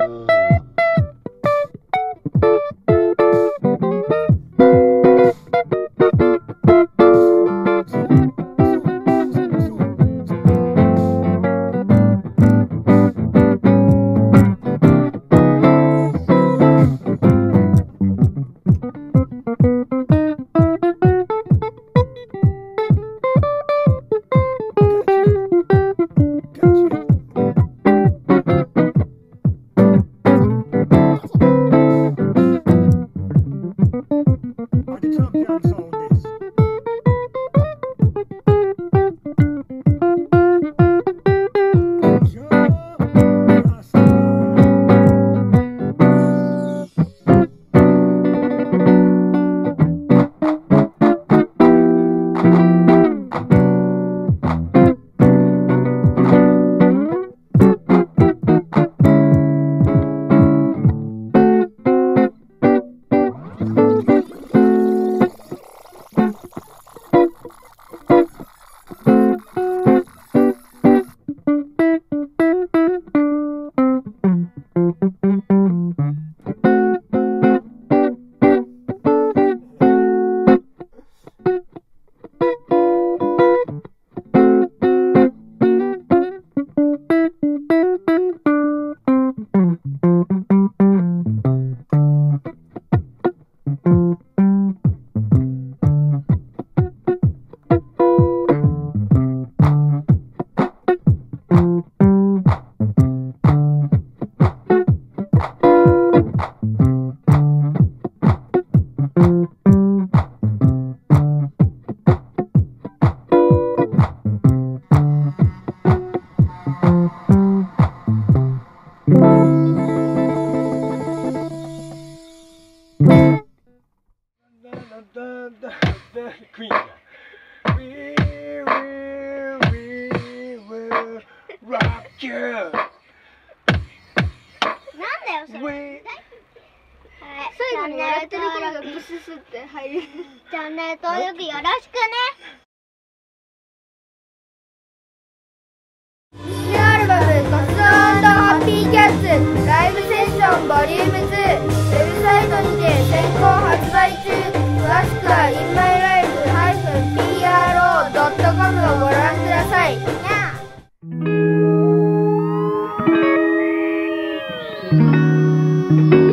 Thank you. 第二次哦よそれ。はい。最後に笑ってる声がチャンネル登録ブススって。入るチャンネル登録よろしくね。アルバム「ゴスハッピーキャッツライブセッションボリューム2ウェブサイトに Thank you.